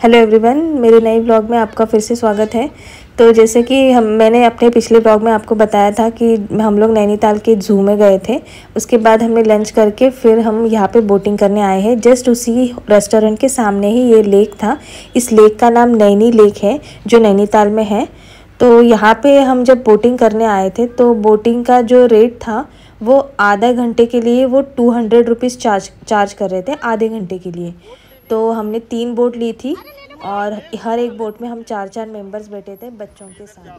Hello everyone, मेरे नए blog में आपका फिर से स्वागत है। तो जैसे कि हम, मैंने अपने पिछले ब्लॉग में आपको बताया था कि हम लोग नैनीताल के जू में गए थे। उसके बाद हमने लंच करके फिर हम यहाँ पे बोटिंग करने आए हैं। जस्ट उसी रेस्टोरेंट के सामने ही ये लेक था। इस लेक का नाम नैनी लेक है, जो नैनीताल में है। तो यहाँ पे हम जब बोटिंग करने आए थे तो बोटिंग का जो रेट था, वो आधा घंटे के लिए वो two hundred rupees charge charge कर रहे थे, आधे घंटे के लिए। तो हमने तीन बोट ली थी और हर एक बोट में हम चार चार मेंबर्स बैठे थे बच्चों के साथ।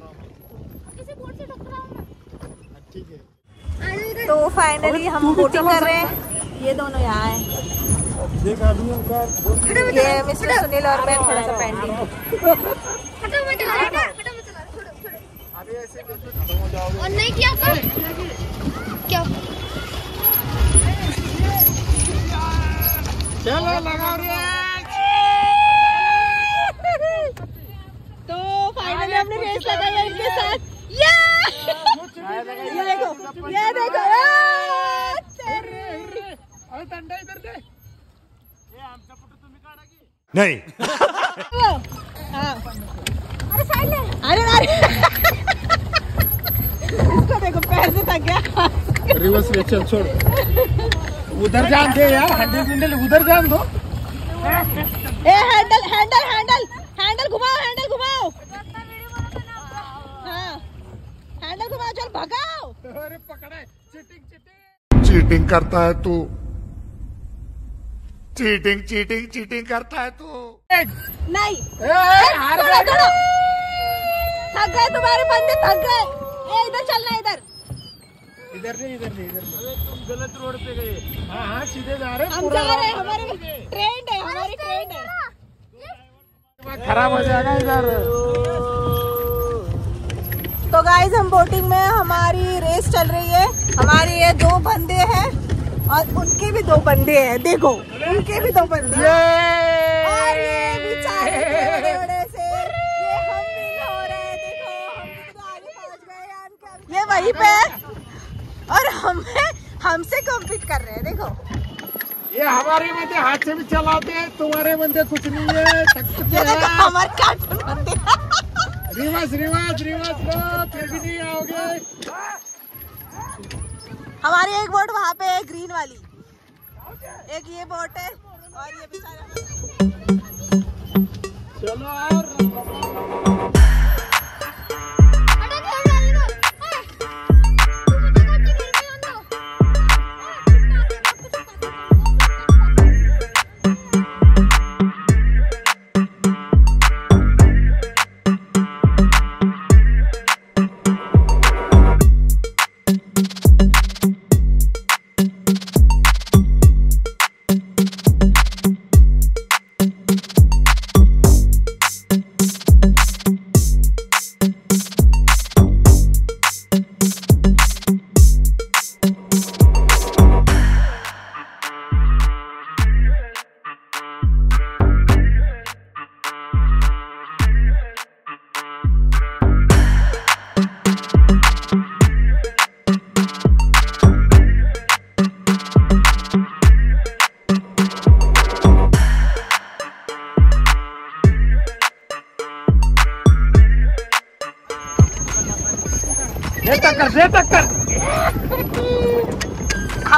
तो फाइनली हम बोटिंग कर रहे हैं। ये दोनों यहाँ हैं। ये मिस्टर सुनील और मैं थोड़ा सा पेंडिंग और नहीं किया क्या चलो लगाओ रे तो फाइनली हमने रेस लगाई इनके साथ। ये ये देखो ये देखो अरे तंडा इधर दे नहीं। अरे साइड ले। अरे अरे। इसको देखो पैर से थक गया। रिवर्स ले चल छोड़। उधर जान दे यार हंडल हंडल उधर जान दो। ए हैंडल हैंडल हैंडल हैंडल घुमाओ हैंडल घुमाओ। हाँ हैंडल घुमाओ चल भगाओ। अरे पकड़ा है चिटिंग चिटिंग चीटिंग करता है तू। चीटिंग चीटिंग चीटिंग करता है तू। नहीं। थक गए तुम्हारे बंदे थक गए। ए इधर चलना इधर। इधर नहीं इधर नहीं इधर नहीं। तुम गलत रोड पे गए। हाँ हाँ सीधे जा रहे हम जा रहे हैं हमारे ट्रेंड है हमारी ट्रेंड है। खराब हो जाएगा इधर। तो गाइज़ हम बोटिंग में हमारी रेस चल रही है। हमारे ये दो बंदे हैं और उनके भी दो बंदे हैं देखो उनके भी दो बंदे और ये बेचारे बड़े से। ये हम हो रहे हैं देखो हम तो आगे पहुँच गए ये वहीं पे है। और हमें हमसे कम्पीट कर रहे हैं देखो। ये हमारे बंदे हाथ से भी चलाते हैं तुम्हारे बंदे कुछ नहीं है हमारे कार्टून बंदे। रिवर्स रिवर्स रिवर्स लो फिर भी नहीं आओगे। हमारी एक बोट वहाँ पे है ग्रीन वाली। एक ये बोट है और ये बेचारा चलो और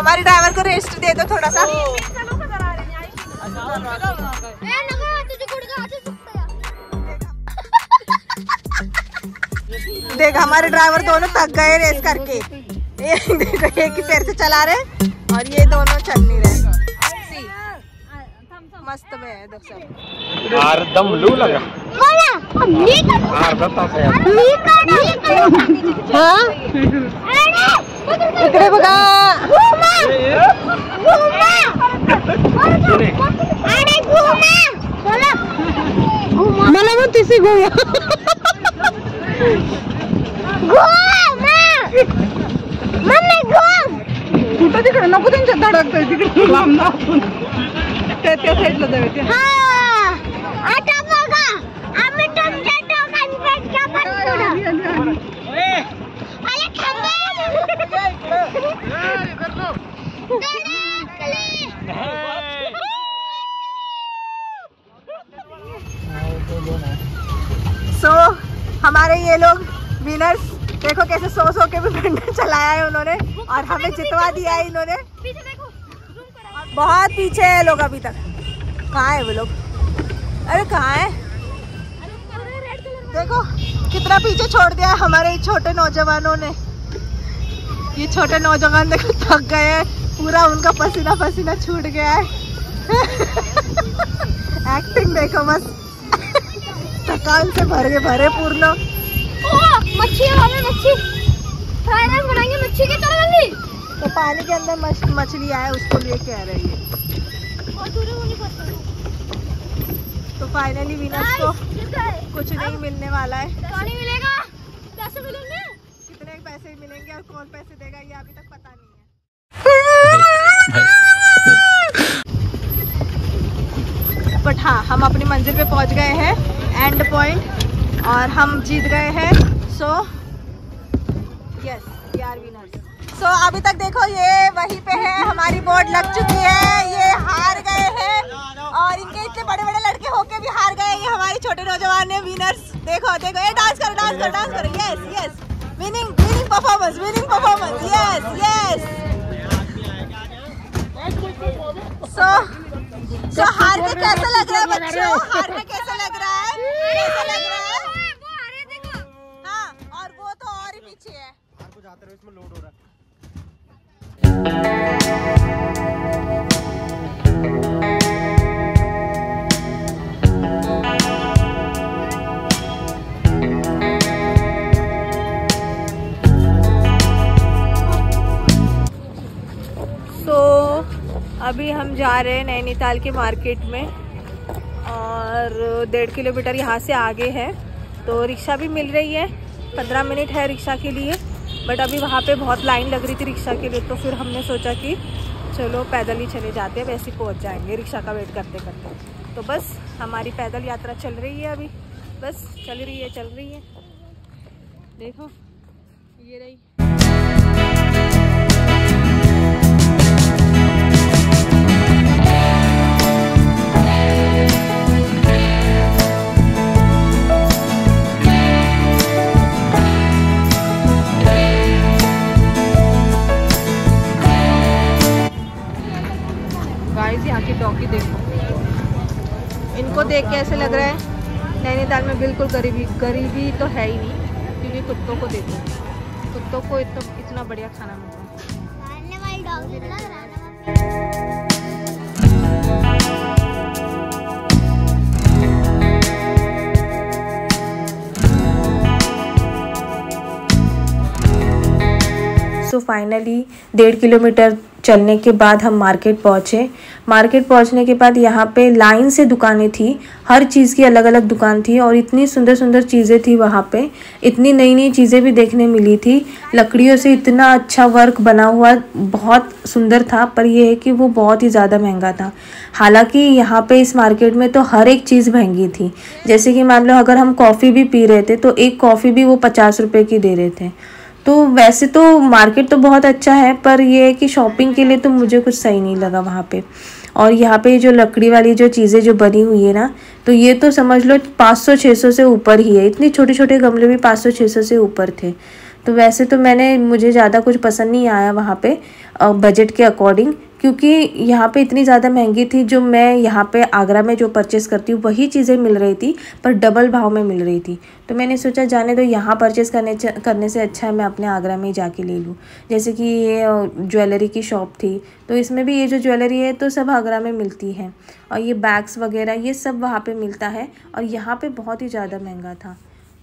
हमारे ड्राइवर को रेस्ट दे दो थोड़ा सा देख हमारे ड्राइवर दोनों थक गए रेस करके। एक देखो एक ही पैर से चला रहे और ये दोनों चल नहीं रहे। मस्त में है एकदम लू लगा। है? हाँ इकडे बघा घुमा अरे घुमा घुमा तिसी मम्मी घुम कुठं तिकडे नको त्यांच्या धडकतोय तिकडे लांब ना त्या त्या साईडला जाऊया हा आता हमारे ये लोग विनर्स देखो कैसे सो सो के भी बंडल चलाया है उन्होंने और हमें जितवा दिया है इन्होंने। बहुत पीछे है लोग अभी तक। कहाँ है वो लोग? अरे कहाँ है? देखो कितना पीछे छोड़ दिया है हमारे छोटे नौजवानों ने। ये छोटे नौजवान देखो थक गए हैं। पूरा उनका पसीना पसीना छूट गया है। एक्टिंग देखो बस थकान से भरे भरे पूर्ण। ओ मच्छी है मच्छी। बनाएँगे मच्छी की तरह तो पानी के अंदर मछली आया उसको लिए कह रही है। और दूर वो नहीं पड़ता तो फाइनली विनर्स को कुछ नहीं मिलने वाला है। पानी मिलेगा? पैसे मिलेंगे? कितने पैसे मिलेंगे और कौन पैसे देगा ये अभी तक पता नहीं है। बट हाँ हम अपनी मंजिल पे पहुँच गए हैं। एंड पॉइंट और हम जीत गए हैं। So yes we are winners so अभी तक देखो, ये वहीं पे है, हमारी बोर्ड लग चुकी है, ये हार गए हैं। और इनके इतने बड़े बड़े लड़के होके भी हार गए ये हमारे छोटे नौजवान है विनर्स देखो देखो, ये डांस करो डांस करो डांस करो। Yes yes winning winning performance winning performance yes yes so so हार के कैसा लग रहा है बच्चों? हार के कैसा लग रहा है? कैसा लग रहा है? वो आ रहे देखो हाँ और वो तो और ही पीछे है। हार को जाते रहो, इसमें लोड हो रहा है। जा रहे हैं नैनीताल के मार्केट में और डेढ़ किलोमीटर यहाँ से आगे है। तो रिक्शा भी मिल रही है। पंद्रह मिनट है रिक्शा के लिए, बट अभी वहाँ पे बहुत लाइन लग रही थी रिक्शा के लिए तो फिर हमने सोचा कि चलो पैदल ही चले जाते हैं, वैसे ही पहुँच जाएँगे रिक्शा का वेट करते करते। तो बस हमारी पैदल यात्रा चल रही है अभी। बस चल रही है, चल रही है। देखो, ये रही। की देखो। इनको देख के ऐसे लग रहा है, नैनीताल में बिल्कुल गरीबी गरीबी तो है ही नहीं, क्योंकि कुत्तों को देखो। कुत्तों को इतना इतना बढ़िया खाना मिलता है। सो फाइनली डेढ़ किलोमीटर चलने के बाद हम मार्केट पहुँचे। मार्केट पहुँचने के बाद यहाँ पे लाइन से दुकानें थी। हर चीज़ की अलग अलग दुकान थी और इतनी सुंदर सुंदर चीज़ें थी वहाँ पे। इतनी नई नई चीज़ें भी देखने मिली थी। लकड़ियों से इतना अच्छा वर्क बना हुआ, बहुत सुंदर था, पर यह है कि वो बहुत ही ज़्यादा महँगा था। हालाँकि यहाँ पे इस मार्केट में तो हर एक चीज़ महँगी थी। जैसे कि मान लो अगर हम कॉफ़ी भी पी रहे थे तो एक कॉफ़ी भी वो पचास रुपये की दे रहे थे। तो वैसे तो मार्केट तो बहुत अच्छा है, पर ये है कि शॉपिंग के लिए तो मुझे कुछ सही नहीं लगा वहाँ पे। और यहाँ पे जो लकड़ी वाली जो चीज़ें जो बनी हुई है ना तो ये तो समझ लो 500-600 से ऊपर ही है। इतने छोटे छोटे गमले भी 500-600 से ऊपर थे। तो वैसे तो मैंने, मुझे ज़्यादा कुछ पसंद नहीं आया वहाँ पे बजट के अकॉर्डिंग क्योंकि यहाँ पे इतनी ज़्यादा महँगी थी जो मैं यहाँ पे आगरा में जो परचेस करती हूँ, वही चीज़ें मिल रही थी, पर डबल भाव में मिल रही थी। तो मैंने सोचा, जाने दो, यहाँ परचेस करने करने से अच्छा है, मैं अपने आगरा में ही जाके ले लूँ। जैसे कि ये ज्वेलरी की शॉप थी तो इसमें भी ये जो ज्वेलरी है तो सब आगरा में मिलती है। और ये बैग्स वगैरह, ये सब वहाँ पर मिलता है, और यहाँ पर बहुत ही ज़्यादा महँगा था।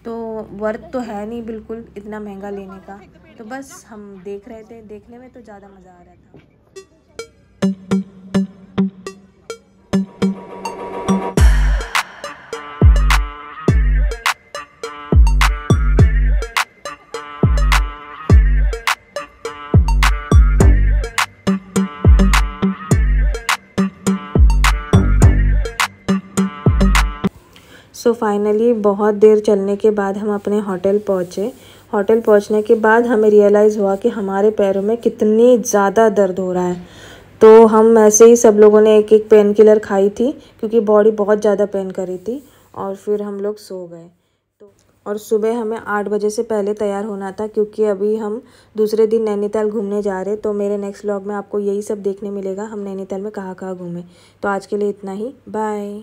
तो वर्थ तो है नहीं बिल्कुल इतना महँगा लेने का। तो बस हम देख रहे थे, देखने में तो ज़्यादा मज़ा आ रहा था। सो फाइनली बहुत देर चलने के बाद हम अपने होटल पहुँचे। होटल पहुँचने के बाद हमें रियलाइज़ हुआ कि हमारे पैरों में कितनी ज़्यादा दर्द हो रहा है। तो हम ऐसे ही सब लोगों ने एक एक पेन किलर खाई थी, क्योंकि बॉडी बहुत ज़्यादा पेन कर थी, और फिर हम लोग सो गए। तो और सुबह हमें आठ बजे से पहले तैयार होना था, क्योंकि अभी हम दूसरे दिन नैनीताल घूमने जा रहे तो मेरे नेक्स्ट व्लॉग में आपको यही सब देखने मिलेगा, हम नैनीताल में कहाँ कहाँ घूमें। तो आज के लिए इतना ही बाय